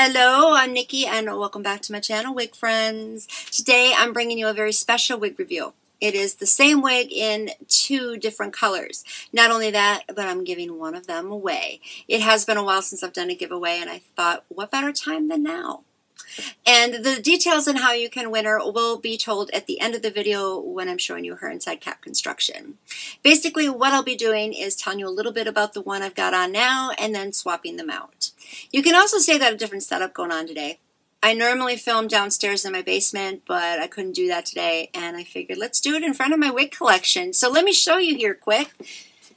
Hello, I'm Nikki and welcome back to my channel, Wig Friends. Today I'm bringing you a very special wig review. It is the same wig in two different colors. Not only that, but I'm giving one of them away. It has been a while since I've done a giveaway and I thought, what better time than now? And the details on how you can win her will be told at the end of the video when I'm showing you her inside cap construction. Basically, what I'll be doing is telling you a little bit about the one I've got on now and then swapping them out. You can also say that a different setup going on today. I normally film downstairs in my basement, but I couldn't do that today, and I figured let's do it in front of my wig collection. So let me show you here quick.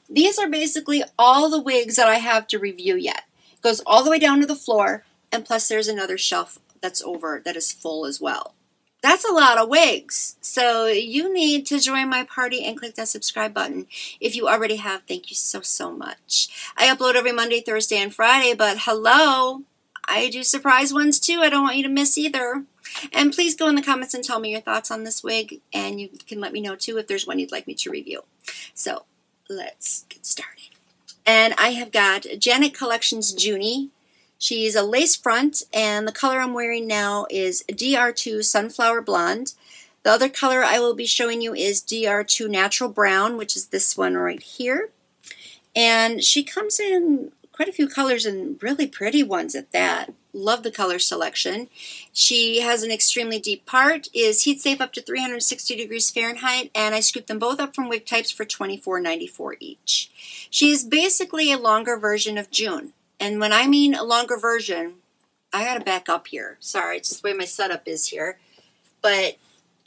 These are basically all the wigs that I have to review yet. It goes all the way down to the floor, and plus there's another shelf that's over that is full as well. That's a lot of wigs. So you need to join my party and click that subscribe button. If you already have, thank you so, so much. I upload every Monday, Thursday, and Friday, but hello, I do surprise ones too. I don't want you to miss either. And please go in the comments and tell me your thoughts on this wig, and you can let me know too if there's one you'd like me to review. So let's get started. And I have got Janet Collections Junny She's a lace front, and the color I'm wearing now is DR2 Sunflower Blonde. The other color I will be showing you is DR2 Natural Brown, which is this one right here. And she comes in quite a few colors and really pretty ones at that. Love the color selection. She has an extremely deep part, is heat safe up to 360 degrees Fahrenheit, and I scooped them both up from Wig Types for $24.94 each. She is basically a longer version of June. And when I mean a longer version, I got to back up here. Sorry, it's just the way my setup is here. But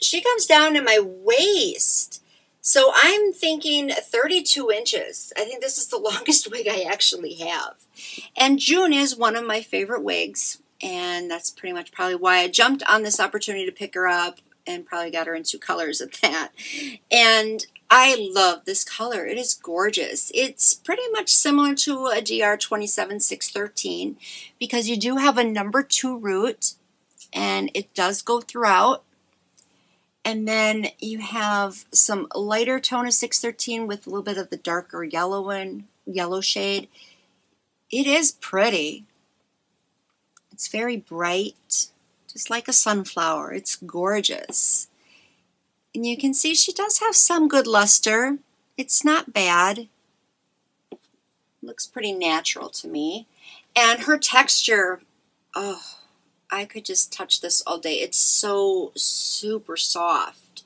she comes down to my waist. So I'm thinking 32 inches. I think this is the longest wig I actually have. And June is one of my favorite wigs. And that's pretty much probably why I jumped on this opportunity to pick her up and probably got her in two colors at that. And I love this color. It is gorgeous. It's pretty much similar to a DR 27613 because you do have a number two root and it does go throughout. And then you have some lighter tone of 613 with a little bit of the darker yellow and yellow shade. It is pretty. It's very bright, just like a sunflower. It's gorgeous. And you can see she does have some good luster. It's not bad. Looks pretty natural to me. And her texture, oh, I could just touch this all day. It's so super soft.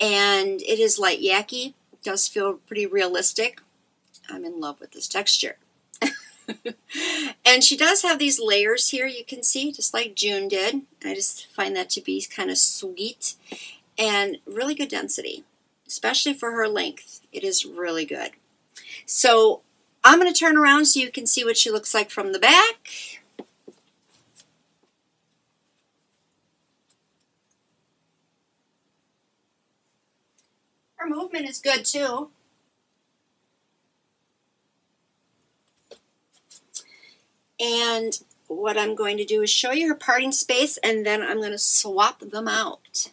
And it is light yaki. Does feel pretty realistic. I'm in love with this texture. and she does have these layers here you can see just like June did I just find that to be kind of sweet and really good density, especially for her length. It is really good. So I'm going to turn around so you can see what she looks like from the back. Her movement is good too. And what I'm going to do is show you her parting space and then I'm going to swap them out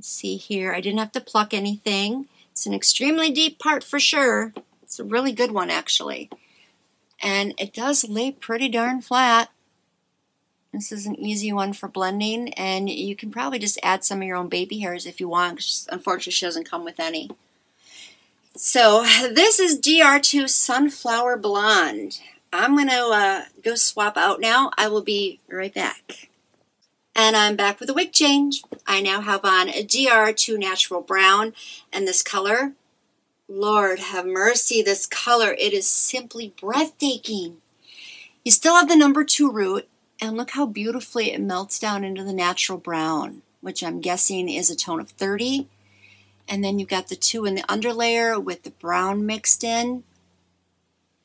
see here, I didn't have to pluck anything. It's an extremely deep part for sure. It's a really good one, actually. And it does lay pretty darn flat. This is an easy one for blending, and you can probably just add some of your own baby hairs if you want. Unfortunately, she doesn't come with any. So this is DR2 Sunflower Blonde. I'm going to uh, go swap out now. I will be right back. And I'm back with a wig change. I now have on a DR2 Natural Brown and this color. Lord have mercy, this color. It is simply breathtaking. You still have the number two root and look how beautifully it melts down into the natural brown, which I'm guessing is a tone of 30. And then you've got the two in the underlayer with the brown mixed in.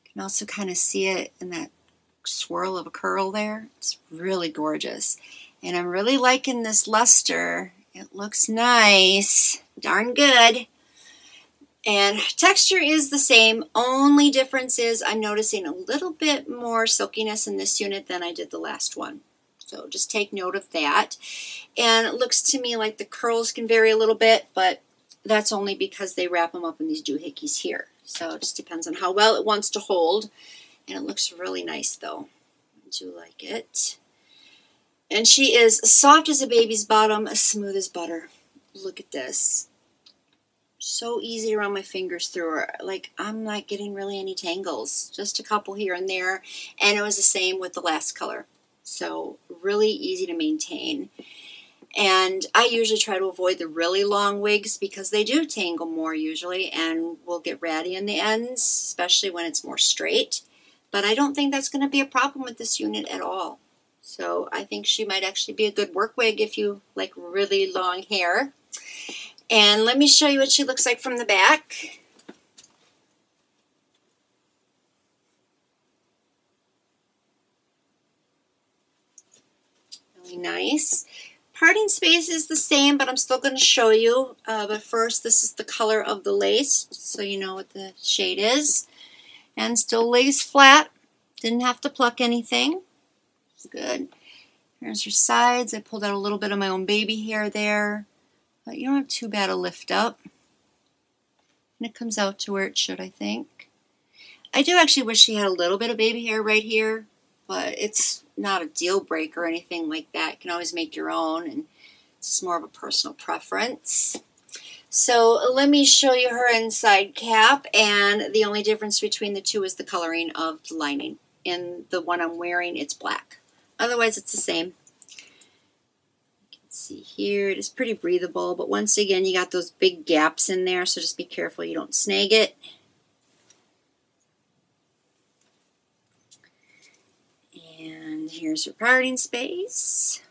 You can also kind of see it in that swirl of a curl there. It's really gorgeous. And I'm really liking this luster. It looks nice. Darn good. And texture is the same. Only difference is I'm noticing a little bit more silkiness in this unit than I did the last one. So just take note of that. And it looks to me like the curls can vary a little bit, but that's only because they wrap them up in these doohickeys here. So it just depends on how well it wants to hold. And it looks really nice though. I do like it. And she is soft as a baby's bottom, as smooth as butter. Look at this. So easy around my fingers through her. Like, I'm not getting really any tangles. Just a couple here and there. And it was the same with the last color. So, really easy to maintain. And I usually try to avoid the really long wigs because they do tangle more usually and will get ratty in the ends, especially when it's more straight. But I don't think that's going to be a problem with this unit at all. So I think she might actually be a good work wig if you like really long hair. And let me show you what she looks like from the back. Really nice. Parting space is the same, but I'm still going to show you. Uh, but first, this is the color of the lace, so you know what the shade is. And still lays flat. Didn't have to pluck anything. It's good. Here's your sides. I pulled out a little bit of my own baby hair there. But you don't have too bad a lift up. And it comes out to where it should, I think. I do actually wish she had a little bit of baby hair right here but it's not a deal breaker or anything like that. You can always make your own, and it's more of a personal preference. So let me show you her inside cap, and the only difference between the two is the coloring of the lining. In the one I'm wearing, it's black. Otherwise, it's the same. You can see here, it is pretty breathable, but once again, you got those big gaps in there, so just be careful you don't snag it. And here's her parting space.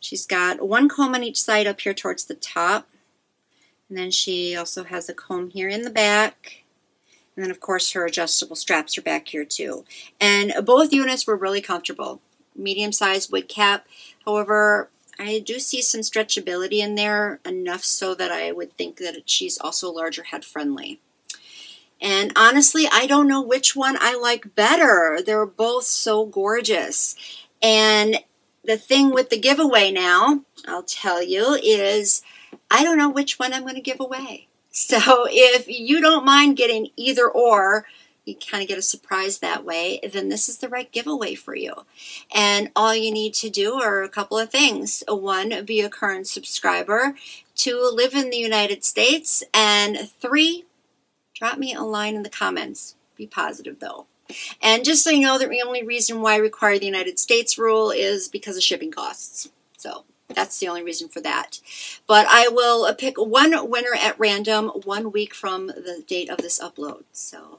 She's got one comb on each side up here towards the top. And then she also has a comb here in the back. And then, of course, her adjustable straps are back here, too. And both units were really comfortable. Medium-sized wig cap. However, I do see some stretchability in there, enough so that I would think that she's also larger head friendly. And honestly, I don't know which one I like better. They're both so gorgeous. And the thing with the giveaway now, I'll tell you, is I don't know which one I'm going to give away. So if you don't mind getting either or, you kind of get a surprise that way, then this is the right giveaway for you. And all you need to do are a couple of things. One, be a current subscriber. Two, live in the United States. And three, drop me a line in the comments. Be positive though. And just so you know, the only reason why I require the United States rule is because of shipping costs. So that's the only reason for that. But I will uh, pick one winner at random one week from the date of this upload. So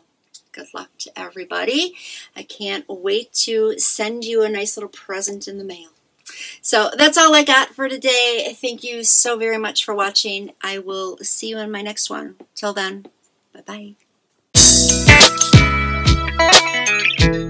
good luck to everybody. I can't wait to send you a nice little present in the mail. So that's all I got for today. Thank you so very much for watching. I will see you in my next one. Till then. Bye bye.